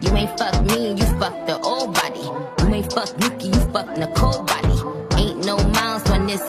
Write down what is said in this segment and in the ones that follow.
You ain't fuck me, you fuck the old body. You ain't fuck Nikki, you fuck Nicole body. Ain't no miles on this.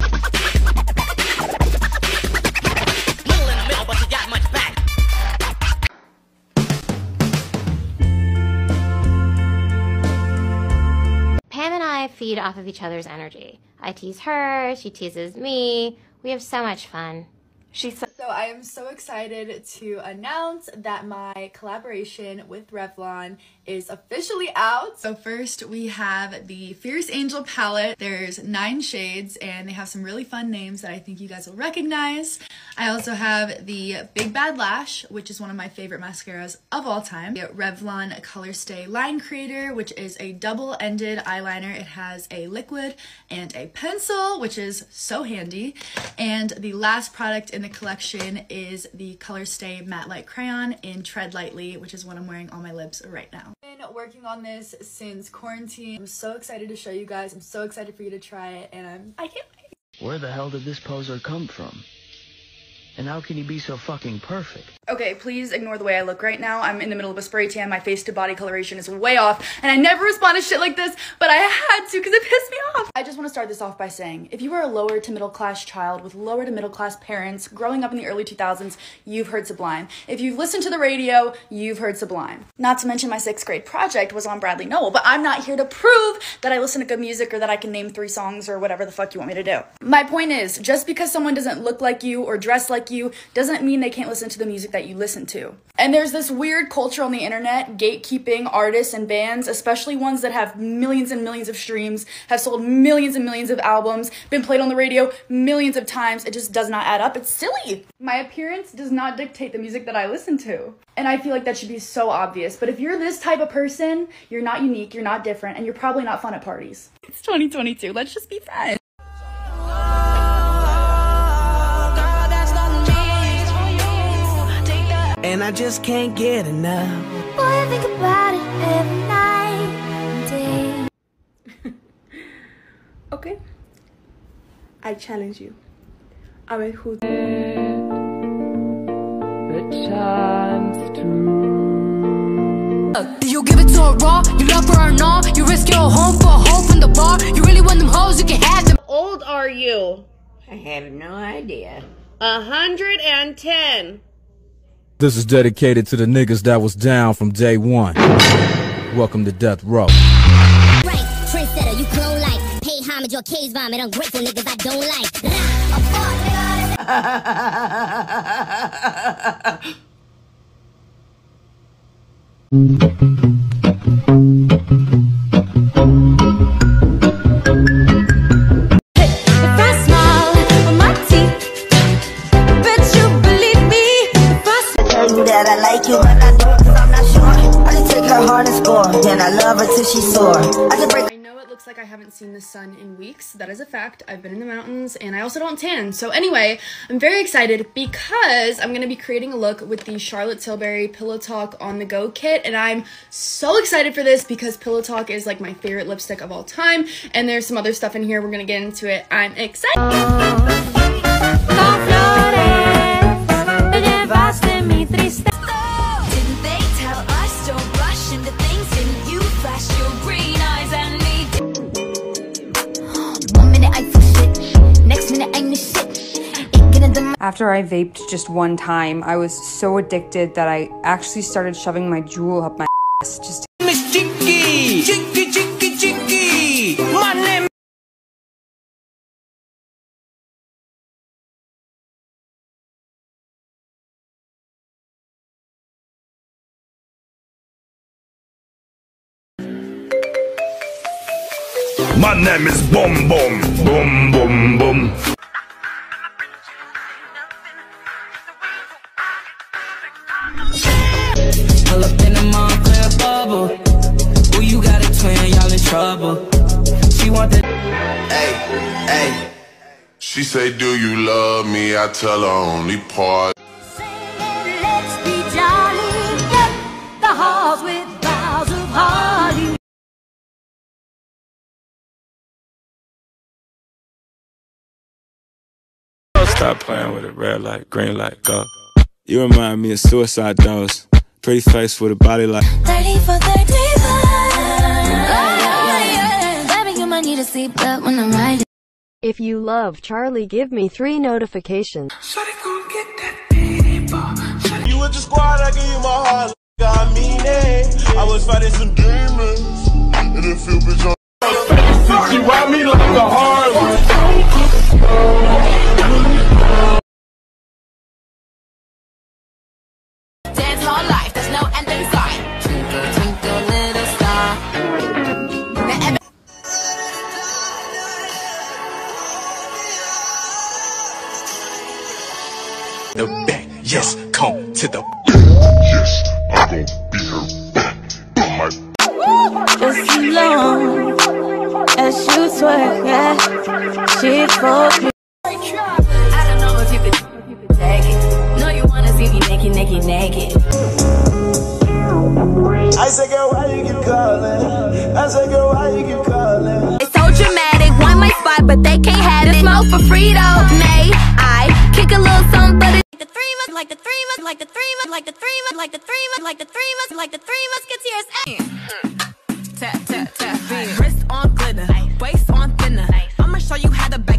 Pam and I feed off of each other's energy. I tease her, she teases me. We have so much fun. She said, so I am so excited to announce that my collaboration with Revlon is officially out. So first we have the Fierce Angel palette. There's nine shades and they have some really fun names that I think you guys will recognize. I also have the Big Bad Lash, which is one of my favorite mascaras of all time. The Revlon Color Stay Line Creator, which is a double-ended eyeliner. It has a liquid and a pencil, which is so handy. And the last product in the collection is the Color Stay Matte Light Crayon in Tread Lightly, which is what I'm wearing on my lips right now. I've been working on this since quarantine. I'm so excited to show you guys. I'm so excited for you to try it and I'm I can't wait. Where the hell did this poser come from? And how can he be so fucking perfect? Okay, please ignore the way I look right now. I'm in the middle of a spray tan. My face to body coloration is way off, and I never respond to shit like this, but I had to because it pissed me off. I just want to start this off by saying if you are a lower to middle class child with lower to middle class parents growing up in the early 2000s, you've heard Sublime. If you've listened to the radio, you've heard Sublime. Not to mention my sixth grade project was on Bradley Nowell, but I'm not here to prove that I listen to good music or that I can name three songs or whatever the fuck you want me to do. My point is, just because someone doesn't look like you or dress like you doesn't mean they can't listen to the music that you listen to. And there's this weird culture on the internet gatekeeping artists and bands, especially ones that have millions and millions of streams, have sold millions and millions of albums, been played on the radio millions of times. It just does not add up. It's silly. My appearance does not dictate the music that I listen to. And I feel like that should be so obvious. But if you're this type of person, you're not unique, you're not different, and you're probably not fun at parties. It's 2022. Let's just be friends. And I just can't get enough. Boy, I think about it every night and day. Okay. I challenge you. A ver who. the chance to. Uh, do you give it to her raw? You love her or not? You risk your home for a hoe from the bar? You really want them hoes? You can have them. How old are you? I have no idea. A hundred and ten. This is dedicated to the niggas that was down from day one. Welcome to Death Row. Right, trendsetter, you clone like. Pay homage or cage vomit, ungrateful niggas I don't like. If that I like you, but I don't, cause I'm not sure. I just take her heart and score. Then I love her till she's sore. I just break. I know it looks like I haven't seen the sun in weeks. That is a fact. I've been in the mountains and I also don't tan. So anyway, I'm very excited because I'm going to be creating a look with the Charlotte Tilbury Pillow Talk on the go kit and I'm so excited for this because Pillow Talk is like my favorite lipstick of all time and there's some other stuff in here. We're going to get into it. I'm excited. After I vaped just one time, I was so addicted that I actually started shoving my JUUL up my ass just to Miss Chicky! Chicky, Chicky, Chicky! My name My name is Boom Boom Boom Boom Boom. Hey. She say, Do you love me? I tell her only part. Let's be jolly, deck the halls with boughs of holly. Stop playing with it. Red light, green light, go. You remind me of suicide doors. Pretty face with a body like. 30 for 35. Baby, you might need a seatbelt when I'm riding. If you love Charli, give me three notifications. You with the squad, I give you my heart. like I mean it. I was fighting some demons. And it feel bitch on. She ride me like a hard The back, yes, come to the Yes, I'm gonna be her back. My Just as long as you twerk, yeah. She for I don't know if you could, if you could take it. No, you wanna see me naked, naked, naked. I say, girl, why you keep calling? I say, girl, why you keep calling? It's so dramatic, want my spot, but they can't have it. Smoke for Frito, May I like the three months, like the three months, like the three months, like the three months, like the three musketeers. Hmm. Tap, tap, tap. Wrist on glitter, waist on thinner. I'ma show you how to bake.